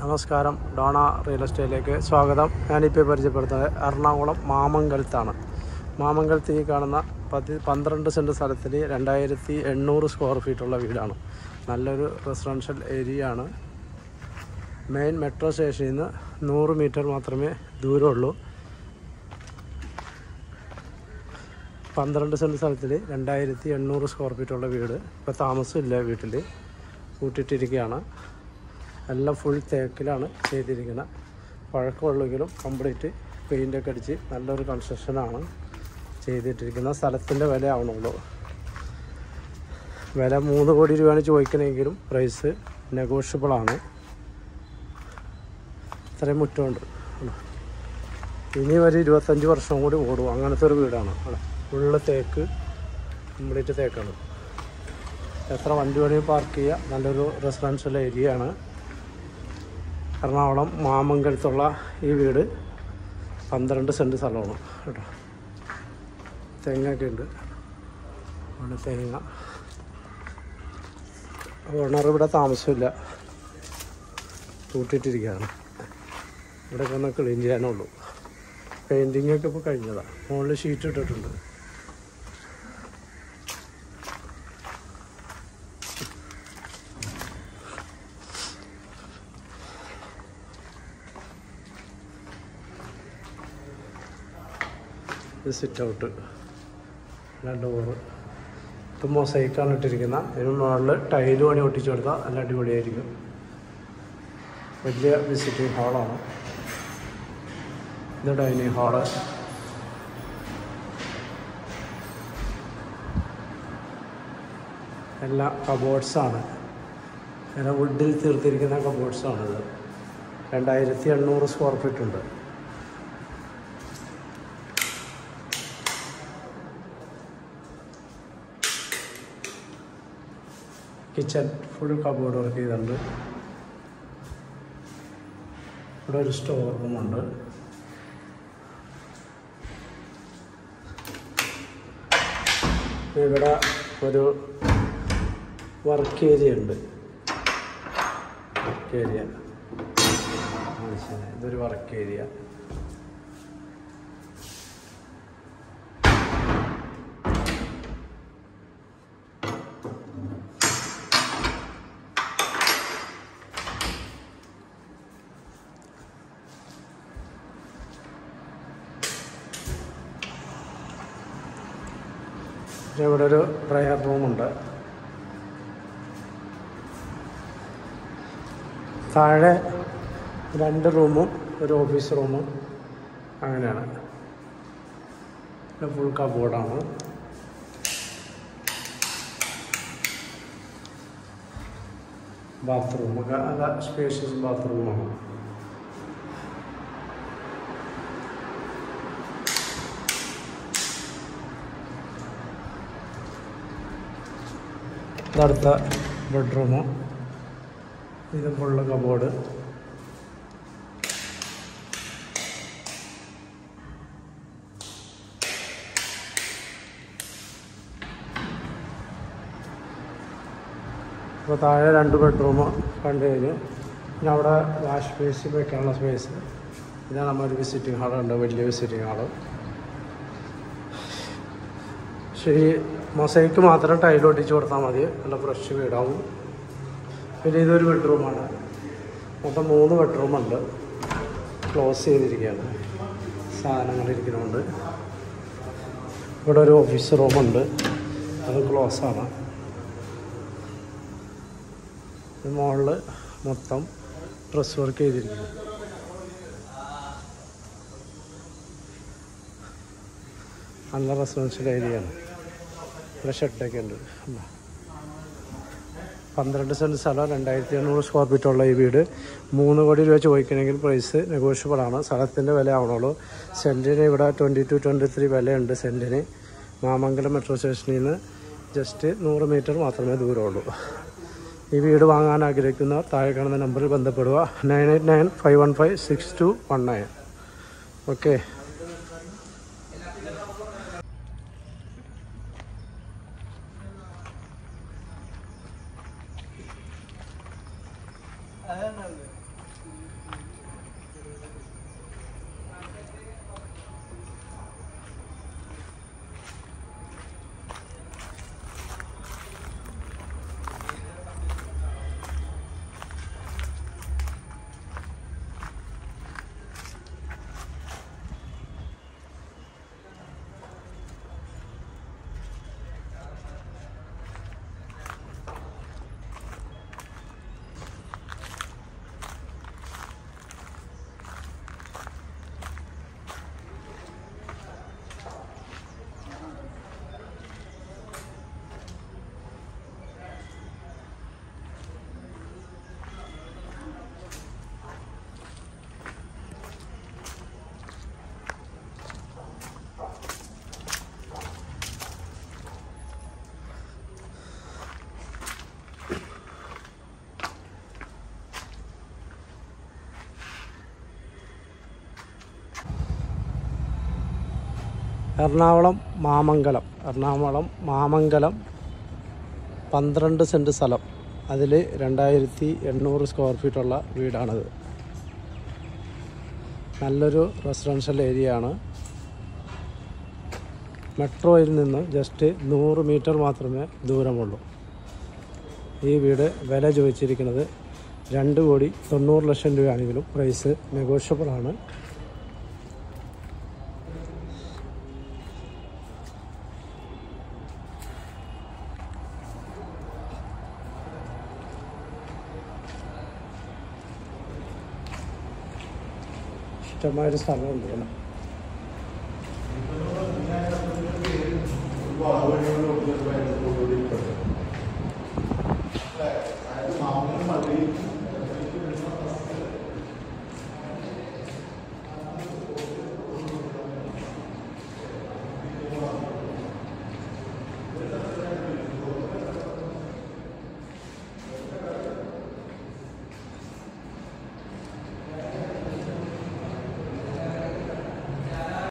നമസ്കാരം. Donna real എസ്റ്റേറ്റിലേക്ക് സ്വാഗതം. ഞാനിപ്പോൾ പരിചയപ്പെടുത്തുന്നത് എറണാകുളം മാമംഗലത്താണ്. മാമംഗലത്ത് ഈ കാണുന്ന പതി പന്ത്രണ്ട് സെന്റ് സ്ഥലത്തിൽ രണ്ടായിരത്തി എണ്ണൂറ് സ്ക്വയർ ഫീറ്റുള്ള വീടാണ്. നല്ലൊരു റെസിഡൻഷ്യൽ ഏരിയ ആണ്. മെയിൻ മെട്രോ സ്റ്റേഷനിൽ നിന്ന് നൂറ് മീറ്റർ മാത്രമേ ദൂരമുള്ളൂ. പന്ത്രണ്ട് സെന്റ് സ്ഥലത്തിൽ രണ്ടായിരത്തി എണ്ണൂറ് സ്ക്വയർ ഫീറ്റുള്ള വീട്. ഇപ്പോൾ താമസമില്ല വീട്ടിൽ കൂട്ടിയിട്ടിരിക്കുകയാണ്. എല്ലാം ഫുൾ തേക്കിലാണ് ചെയ്തിരിക്കുന്നത്. പഴക്കമുള്ളെങ്കിലും കംപ്ലീറ്റ് പെയിന്റൊക്കെ അടിച്ച് നല്ലൊരു കൺസ്ട്രക്ഷനാണ് ചെയ്തിട്ടിരിക്കുന്നത്. സ്ഥലത്തിന്റെ വില ആവണുള്ളൂ വില മൂന്ന് കോടി രൂപയാണ് ചോദിക്കണമെങ്കിലും പ്രൈസ് നെഗോഷ്യബിളാണ് ഇത്രയും മുറ്റമുണ്ട്. ഇനി ഒരു ഇരുപത്തഞ്ച് വർഷം കൂടി ഓടും. അങ്ങനത്തെ ഒരു വീടാണ്. ഫുള്ള് തേക്ക് കംപ്ലീറ്റ് തേക്കാണ്. എത്ര വണ്ടി വേണമെങ്കിൽ പാർക്ക് ചെയ്യുക നല്ലൊരു റെസിഡൻഷ്യൽ ഏരിയയാണ് എറണാകുളം മാമംഗലത്തുള്ള ഈ വീട് പന്ത്രണ്ട് സെന്റ് സ്ഥലമാണ് കേട്ടോ. തെങ്ങൊക്കെ ഉണ്ട് അവിടെ തേങ്ങ. ഓണർ ഇവിടെ താമസമില്ല. തൂട്ടിയിട്ടിരിക്കുകയാണ്. ഇവിടെ ഒന്ന് ക്ലീൻ ചെയ്യാനുള്ളൂ പെയിന്റിങ്ങൊക്കെ ഇപ്പോൾ കഴിഞ്ഞതാണ് മുകളിൽ ഷീറ്റ് ഇട്ടിട്ടുണ്ട്. ഇത് സിറ്റ് ഔട്ട് രണ്ട് ഓറ് ഇത് മൊസൈക്കാണ് ഇട്ടിരിക്കുന്ന. ഇതിന് മുകളിൽ ടൈൽ പണി ഒട്ടിച്ചു കൊടുത്താൽ നല്ല അടിപൊളിയായിരിക്കും. വലിയ വിസിറ്റിംഗ് ഹാളാണ് ഇത് ഡൈനിങ് ഹാൾ എല്ലാം കബോർഡ്സാണ് എല്ലാം വുഡിൽ തീർത്തിരിക്കുന്ന കബോർഡ്സാണിത് രണ്ടായിരത്തി എണ്ണൂറ് സ്ക്വയർ ഫീറ്റ് ഉണ്ട്. കിച്ചൺ ഫുൾ കബോർഡ് വർക്ക് ചെയ്തിട്ടുണ്ട്. ഇവിടെ ഒരു സ്റ്റോർ റൂമുണ്ട് ഇവിടെ ഒരു വർക്ക് ഏരിയ ഉണ്ട്. Work area. ഇതൊരു വർക്ക് ഏരിയ. ഇവിടെ ഒരു പ്രയർ റൂമുണ്ട്. താഴെ രണ്ട് റൂമും ഒരു ഓഫീസ് റൂമും അങ്ങനെയാണ്. ഫുൾ കബോർഡാണ് ബാത്റൂം ഒക്കെ നല്ല സ്പേഷ്യസ് ബാത്റൂമാണ്. ഇതടുത്ത ബെഡ്റൂമ് ഇത് ഫുള്ള് കബോർഡ് അപ്പോൾ താഴെ രണ്ട് ബെഡ്റൂം കണ്ടു കഴിഞ്ഞു. പിന്നെ അവിടെ വാഷ് സ്പേസ് വെക്കാനുള്ള സ്പേസ് ഇതാണ് നമ്മളൊരു വിസിറ്റിംഗ് ഹാളുണ്ട് വലിയ വിസിറ്റിംഗ് ഹാൾ ശരി മൊസൈക്ക് മാത്രം ടൈൽ ഒട്ടിച്ച് കൊടുത്താൽ മതി. നല്ല ഫ്രഷ് വീടാവും. പിന്നെ ഇതൊരു ബെഡ്റൂമാണ് മൊത്തം മൂന്ന് ബെഡ്റൂമുണ്ട് ക്ലോസ് ചെയ്തിരിക്കുകയാണ്. സാധനങ്ങൾ ഇരിക്കുന്നുണ്ട്. ഇവിടെ ഒരു ഓഫീസ് റൂമുണ്ട് അത് ക്ലോസ് ആണ്. മുകളിൽ മൊത്തം ഡ്രസ് വർക്ക് ചെയ്തിരിക്കുന്നു. നല്ല റെസിഡൻഷ്യൽ ഏരിയയാണ് ഇവിടെ ഷെഡൊക്കെ ഉണ്ട്? പന്ത്രണ്ട് സെന്റ് സ്ഥലം രണ്ടായിരത്തി എണ്ണൂറ് സ്ക്വയർ ഫീറ്റ് ഉള്ള ഈ വീട്. മൂന്ന് കോടി രൂപ ചോദിക്കണമെങ്കിൽ പ്രൈസ് നെഗോഷ്യബിൾ ആണ്. സ്ഥലത്തിന്റെ വില ആവണുള്ളൂ. സെന്റിന് ഇവിടെ ട്വന്റി ടു ട്വന്റി ത്രീ വിലയുണ്ട് സെന്റിന് മാമംഗലം മെട്രോ സ്റ്റേഷനിൽ നിന്ന് ജസ്റ്റ് നൂറ് മീറ്റർ മാത്രമേ ദൂരമുള്ളൂ. ഈ വീട് വാങ്ങാൻ ആഗ്രഹിക്കുന്ന താഴെ കാണുന്ന നമ്പറിൽ ബന്ധപ്പെടുക. Nine eight nine five one five six two one nine okay Ah, é, meu Deus. Ernakulam Mamangalam. Ernakulam Mamangalam പന്ത്രണ്ട് സെന്റ് സ്ഥലം. അതിൽ രണ്ടായിരത്തി എണ്ണൂറ് സ്ക്വയർ ഫീറ്റുള്ള വീടാണിത്. നല്ലൊരു റെസിഡൻഷ്യൽ ഏരിയ ആണ്. മെട്രോയിൽ നിന്ന് ജസ്റ്റ് നൂറ് മീറ്റർ മാത്രമേ ദൂരമുള്ളൂ. ഈ വീട് വില ചോദിച്ചിരിക്കുന്നത് രണ്ട് കോടി തൊണ്ണൂറ് ലക്ഷം രൂപയാണെങ്കിലും പ്രൈസ് നെഗോഷ്യബിൾ ഇഷ്ടമായൊരു സ്ഥലമുണ്ട് ഇവിടെ.